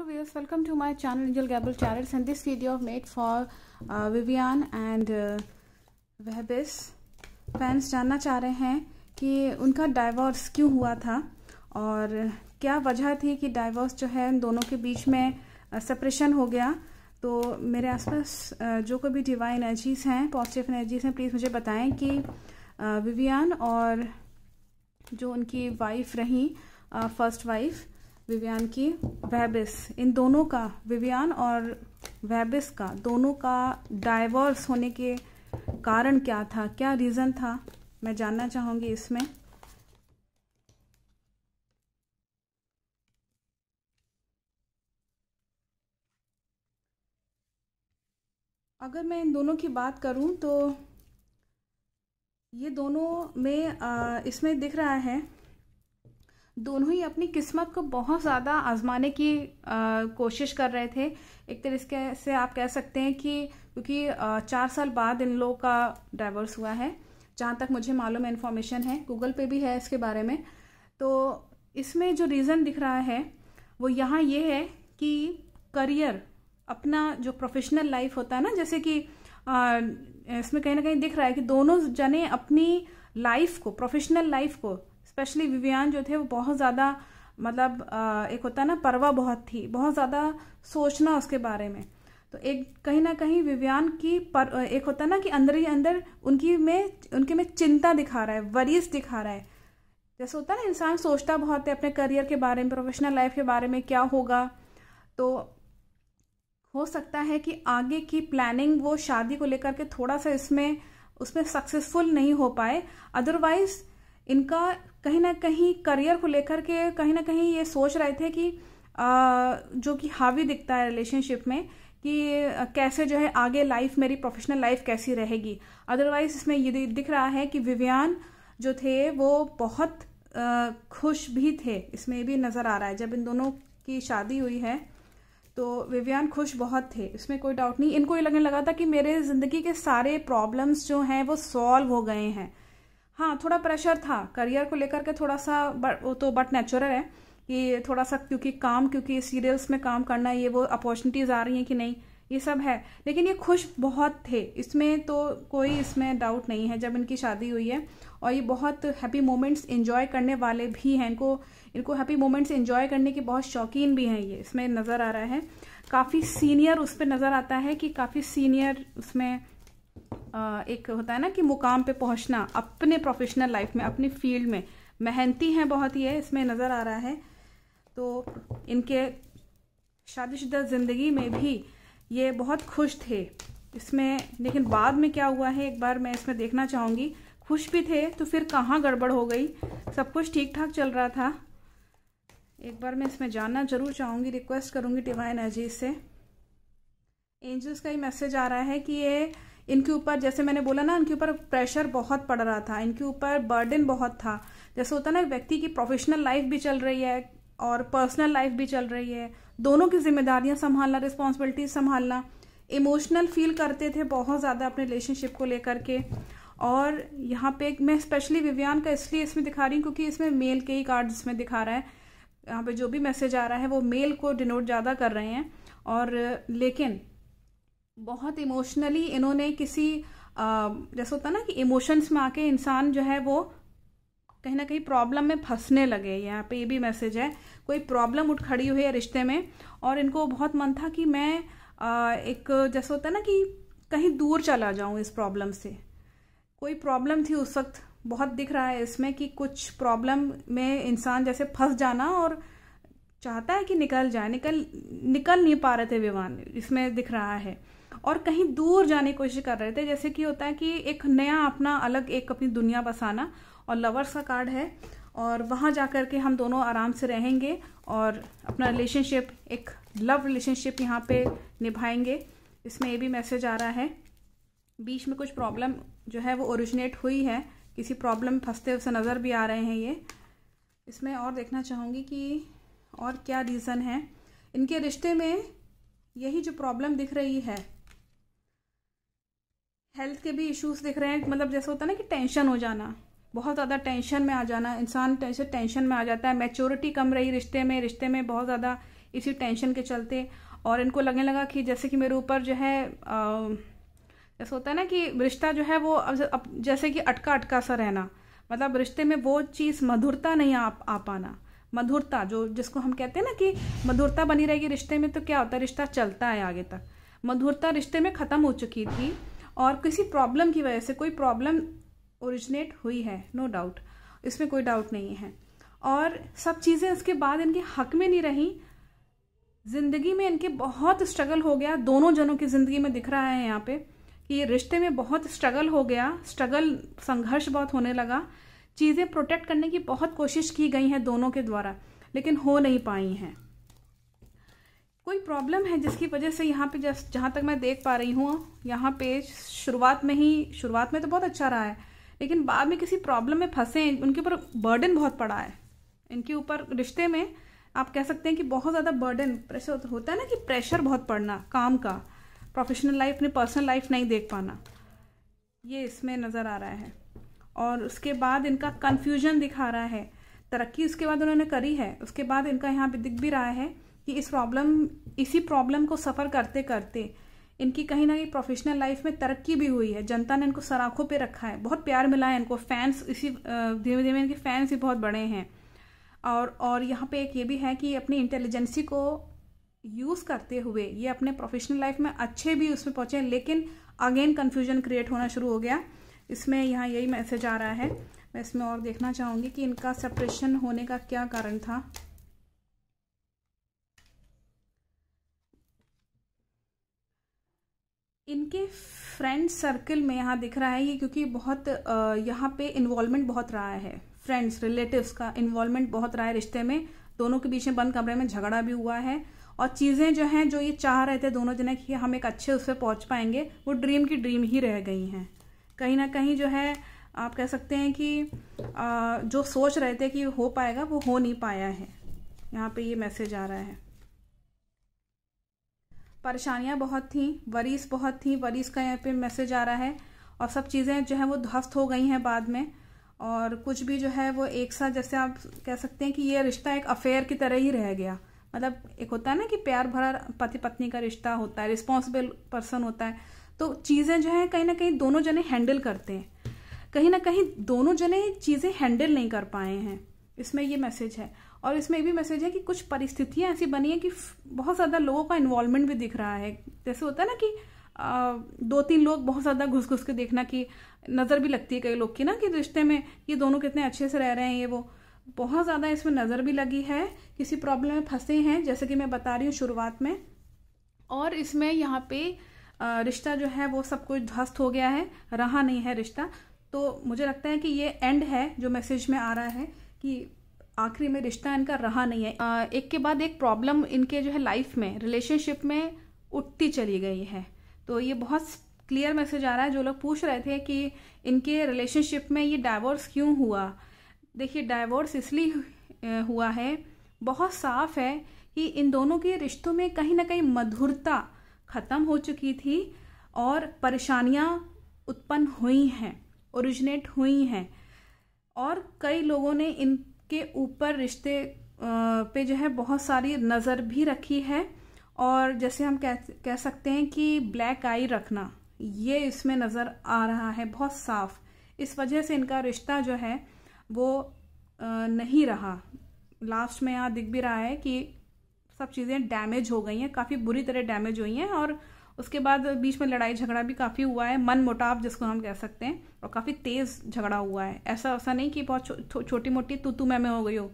Hello viewers, welcome to my channel Angel Gable Channels and this video I've made for uh, Vivian and uh, Webis. Fans जानना चाह रहे हैं कि उनका divorce क्यों हुआ था और क्या वजह थी कि डाइवोर्स जो है उन दोनों के बीच में सेपरेशन uh, हो गया तो मेरे आसपास uh, जो कोई भी डिवाइन एनर्जीज हैं पॉजिटिव एनर्जीज हैं प्लीज़ मुझे बताएँ कि विवियान uh, और जो उनकी वाइफ रही फ़र्स्ट वाइफ विवियान की, वेबिस। इन दोनों का, विवियान और वेबिस का, दोनों का डाइवोर्स होने के कारण क्या था? क्या रीज़न था? मैं जानना चाहूँगी इसमें। अगर मैं इन दोनों की बात करूँ तो ये दोनों में इसमें दिख रहा है दोनों ही अपनी किस्मत को बहुत ज़्यादा आजमाने की आ, कोशिश कर रहे थे। एक तरीके से आप कह सकते हैं कि क्योंकि चार साल बाद इन लोगों का डाइवोर्स हुआ है जहाँ तक मुझे मालूम है इन्फॉर्मेशन है गूगल पे भी है इसके बारे में। तो इसमें जो रीज़न दिख रहा है वो यहाँ ये है कि करियर अपना जो प्रोफेशनल लाइफ होता है ना जैसे कि आ, इसमें कहीं ना कहीं दिख रहा है कि दोनों जने अपनी लाइफ को प्रोफेशनल लाइफ को स्पेशली विवियान जो थे, वो बहुत ज़्यादा मतलब एक होता ना, परवा बहुत थी। बहुत ज़्यादा सोचना उसके बारे में। तो एक, कहीं ना कहीं विवियान की पर एक होता ना कि अंदर ही अंदर उनकी में, उनके में चिंता दिखा रहा है वरीज दिखा रहा है। जैसे होता है ना, इंसान सोचता बहुत है अपने करियर के बारे में प्रोफेशनल लाइफ के बारे में क्या होगा। तो हो सकता है कि आगे की प्लानिंग वो शादी को लेकर के थोड़ा सा इसमें, उसमें सक्सेसफुल नहीं हो पाए। अदरवाइज़ इनका कहीं ना कहीं करियर को लेकर के कहीं ना कहीं ये सोच रहे थे कि आ, जो कि हावी दिखता है रिलेशनशिप में कि कैसे जो है आगे लाइफ मेरी प्रोफेशनल लाइफ कैसी रहेगी। अदरवाइज़ इसमें ये दिख रहा है कि विवियान जो थे वो बहुत आ, खुश भी थे। इसमें भी नज़र आ रहा है। जब इन दोनों की शादी हुई है तो विवियान खुश बहुत थे। इसमें कोई डाउट नहीं। इनको ये लगने लगा था कि मेरे ज़िंदगी के सारे प्रॉब्लम्स जो हैं वो सॉल्व हो गए हैं। हाँ थोड़ा प्रेशर था करियर को लेकर के थोड़ा सा वो तो बट नेचुरल है कि थोड़ा सा क्योंकि काम, क्योंकि सीरियल्स में काम करना, ये वो अपॉर्चुनिटीज़ आ रही हैं कि नहीं, ये सब है। लेकिन ये खुश बहुत थे। इसमें तो कोई इसमें डाउट नहीं है जब इनकी शादी हुई है। और ये बहुत हैप्पी मोमेंट्स इन्जॉय करने वाले भी हैं। इनको इनको हैप्पी मोमेंट्स इन्जॉय करने के बहुत शौकीन भी हैं ये। इसमें नज़र आ रहा है। काफ़ी सीनियर उस पर नज़र आता है कि काफ़ी सीनियर उसमें एक होता है ना कि मुकाम पे पहुँचना, अपने प्रोफेशनल लाइफ में, अपनी फ़ील्ड में। मेहनती हैं बहुत ही है इसमें नज़र आ रहा है। तो इनके शादीशुदा ज़िंदगी में भी ये बहुत खुश थे। इसमें, लेकिन बाद में क्या हुआ है, एक बार मैं इसमें देखना चाहूँगी। खुश भी थे तो फिर कहाँ गड़बड़ हो गई? सब कुछ ठीक ठाक चल रहा था। एक बार मैं इसमें जानना ज़रूर चाहूँगी रिक्वेस्ट करूँगी डिवाइन एनर्जी से। एंजल्स का ही मैसेज आ रहा है कि ये इनके ऊपर, जैसे मैंने बोला ना, इनके ऊपर प्रेशर बहुत पड़ रहा था, इनके ऊपर बर्डन बहुत था। जैसे होता ना, व्यक्ति की प्रोफेशनल लाइफ भी चल रही है और पर्सनल लाइफ भी चल रही है। दोनों की जिम्मेदारियाँ संभालना रिस्पॉन्सिबिलिटी संभालना। इमोशनल फील करते थे बहुत ज़्यादा अपने रिलेशनशिप को लेकर के। और यहाँ पे मैं स्पेशली विवियान का इसलिए इसमें दिखा रही हूँ क्योंकि इसमें मेल के ही कार्ड इसमें दिखा रहा है। यहाँ पे जो भी मैसेज आ रहा है, वो मेल को डिनोट ज़्यादा कर रहे हैं। और लेकिन बहुत इमोशनली इन्होंने किसी जैसे होता ना कि इमोशंस में आके इंसान जो है वो कहीं ना कहीं प्रॉब्लम में फंसने लगे। यहाँ पे ये भी मैसेज है, कोई प्रॉब्लम उठ खड़ी हुई है रिश्ते में और इनको बहुत मन था कि मैं एक जैसे होता है ना कि कहीं दूर चला जाऊँ इस प्रॉब्लम से। कोई प्रॉब्लम थी उस वक्त, बहुत दिख रहा है इसमें कि कुछ प्रॉब्लम में इंसान जैसे फंस जाना और चाहता है कि निकल जाए, निकल निकल नहीं पा रहे थे विवान इसमें दिख रहा है। और कहीं दूर जाने की कोशिश कर रहे थे। जैसे कि होता है कि एक नया अपना अलग एक अपनी दुनिया बसाना और लवर्स का कार्ड है और वहाँ जा कर के हम दोनों आराम से रहेंगे और अपना रिलेशनशिप एक लव रिलेशनशिप यहाँ पे निभाएँगे। इसमें ये भी मैसेज आ रहा है। बीच में कुछ प्रॉब्लम जो है वो ओरिजिनेट हुई है। किसी प्रॉब्लम फंसते हुए नज़र भी आ रहे हैं ये। इसमें और देखना चाहूँगी कि और क्या रीज़न है। इनके रिश्ते में यही जो प्रॉब्लम दिख रही है हेल्थ के भी इश्यूज़ दिख रहे हैं। मतलब जैसे होता है ना कि टेंशन हो जाना। बहुत ज़्यादा टेंशन में आ जाना। इंसान जैसे टेंशन में आ जाता है। मैच्योरिटी कम रही रिश्ते में। रिश्ते में बहुत ज़्यादा इसी टेंशन के चलते। और इनको लगने लगा कि जैसे कि मेरे ऊपर जो है जैसे होता है ना कि रिश्ता जो है वो अब जैसे कि अटका अटका सा रहना। मतलब रिश्ते में वो चीज़ मधुरता नहीं आ, आ पाना। मधुरता जो जिसको हम कहते हैं ना कि मधुरता बनी रहेगी रिश्ते में तो क्या होता है? रिश्ता चलता है आगे तक। मधुरता रिश्ते में ख़त्म हो चुकी थी। और किसी प्रॉब्लम की वजह से कोई प्रॉब्लम ओरिजिनेट हुई है नो no डाउट इसमें कोई डाउट नहीं है। और सब चीज़ें उसके बाद इनके हक में नहीं रहीं। ज़िंदगी में इनके बहुत स्ट्रगल हो गया। दोनों जनों की ज़िंदगी में दिख रहा है यहाँ पे कि ये रिश्ते में बहुत स्ट्रगल हो गया। स्ट्रगल संघर्ष बहुत होने लगा। चीज़ें प्रोटेक्ट करने की बहुत कोशिश की गई हैं दोनों के द्वारा, लेकिन हो नहीं पाई हैं। कोई प्रॉब्लम है जिसकी वजह से यहाँ पे जस्ट जहाँ तक मैं देख पा रही हूँ, यहाँ पे शुरुआत में ही, शुरुआत में तो बहुत अच्छा रहा है, लेकिन बाद में किसी प्रॉब्लम में फंसे, उनके ऊपर बर्डन बहुत पड़ा है। इनके ऊपर रिश्ते में आप कह सकते हैं कि बहुत ज़्यादा बर्डन प्रेशर होता है ना कि प्रेशर बहुत पड़ना, काम का प्रोफेशनल लाइफ अपनी पर्सनल लाइफ नहीं देख पाना। ये इसमें नज़र आ रहा है। और उसके बाद इनका कन्फ्यूज़न दिखा रहा है। तरक्की उसके बाद उन्होंने करी है, उसके बाद इनका यहाँ पे दिख भी रहा है। कि इस प्रॉब्लम इसी प्रॉब्लम को सफ़र करते करते इनकी कहीं ना कहीं प्रोफेशनल लाइफ में तरक्की भी हुई है। जनता ने इनको सराखों पे रखा है। बहुत प्यार मिला है इनको। फैंस इसी धीमे धीमे इनके फैंस भी बहुत बड़े हैं। और और यहाँ पे एक ये भी है कि अपनी इंटेलिजेंसी को यूज़ करते हुए ये अपने प्रोफेशनल लाइफ में अच्छे भी उसमें पहुँचे लेकिन अगेन कन्फ्यूज़न क्रिएट होना शुरू हो गया। इसमें यहाँ यही मैसेज आ रहा है। मैं इसमें और देखना चाहूँगी कि इनका सेपरेशन होने का क्या कारण था। इनके फ्रेंड सर्कल में यहाँ दिख रहा है ये क्योंकि बहुत यहाँ पे इन्वॉल्वमेंट बहुत रहा है। फ्रेंड्स रिलेटिव्स का इन्वॉल्वमेंट बहुत रहा है रिश्ते में। दोनों के बीच में बंद कमरे में झगड़ा भी हुआ है। और चीज़ें जो हैं, जो ये चाह रहे थे दोनों जने कि हम एक अच्छे उस पर पहुँच पाएँगे, वो ड्रीम की ड्रीम ही रह गई हैं। कहीं ना कहीं जो है, आप कह सकते हैं कि जो सोच रहे थे कि हो पाएगा, वो हो नहीं पाया है। यहाँ पे ये मैसेज आ रहा है। परेशानियाँ बहुत थी वरीस बहुत थी वरीस का यहाँ पे मैसेज आ रहा है और सब चीज़ें जो है वो ध्वस्त हो गई हैं बाद में और कुछ भी जो है वो एक साथ जैसे आप कह सकते हैं कि ये रिश्ता एक अफेयर की तरह ही रह गया। मतलब एक होता है ना कि प्यार भरा पति पत्नी का रिश्ता होता है रिस्पॉन्सिबल पर्सन होता है। तो चीज़ें जो है कहीं ना कहीं दोनों जने हैंडल करते हैं। कहीं ना कहीं दोनों जने चीज़ें हैंडल नहीं कर पाए हैं। इसमें ये मैसेज है। और इसमें ये भी मैसेज है कि कुछ परिस्थितियाँ ऐसी बनी है कि बहुत ज़्यादा लोगों का इन्वॉल्वमेंट भी दिख रहा है। जैसे होता है ना कि आ, दो तीन लोग बहुत ज़्यादा घुस घुस के देखना कि नज़र भी लगती है कई लोग की ना कि रिश्ते में ये दोनों कितने अच्छे से रह रहे हैं ये वो। बहुत ज़्यादा इसमें नज़र भी लगी है किसी प्रॉब्लम में फंसे हैं जैसे कि मैं बता रही हूँ शुरुआत में। और इसमें यहाँ पे रिश्ता जो है वो सब कुछ ध्वस्त हो गया है रहा नहीं है रिश्ता। तो मुझे लगता है कि ये एंड है जो मैसेज में आ रहा है कि आखिरी में रिश्ता इनका रहा नहीं है। एक के बाद एक प्रॉब्लम इनके जो है लाइफ में रिलेशनशिप में उठती चली गई है। तो ये बहुत क्लियर मैसेज आ रहा है। जो लोग पूछ रहे थे कि इनके रिलेशनशिप में ये डाइवोर्स क्यों हुआ? देखिए डाइवोर्स इसलिए हुआ है, बहुत साफ़ है कि इन दोनों के रिश्तों में कहीं ना कहीं मधुरता ख़त्म हो चुकी थी और परेशानियाँ उत्पन्न हुई हैं ओरिजिनेट हुई हैं। और कई लोगों ने इनके ऊपर रिश्ते पे जो है बहुत सारी नज़र भी रखी है। और जैसे हम कह कह सकते हैं कि ब्लैक आई रखना, ये इसमें नज़र आ रहा है बहुत साफ़। इस वजह से इनका रिश्ता जो है, वो नहीं रहा। लास्ट में यहाँ दिख भी रहा है कि सब चीज़ें डैमेज हो गई हैं, काफ़ी बुरी तरह डैमेज हुई हैं और उसके बाद बीच में लड़ाई झगड़ा भी काफ़ी हुआ है मन मोटाव जिसको हम कह सकते हैं और काफ़ी तेज़ झगड़ा हुआ है। ऐसा ऐसा नहीं कि बहुत छो, छोटी मोटी तू तू मैं में हो गई हो।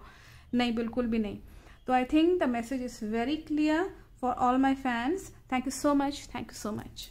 नहीं बिल्कुल भी नहीं। तो I think the message is very clear for all my fans thank you so much thank you so much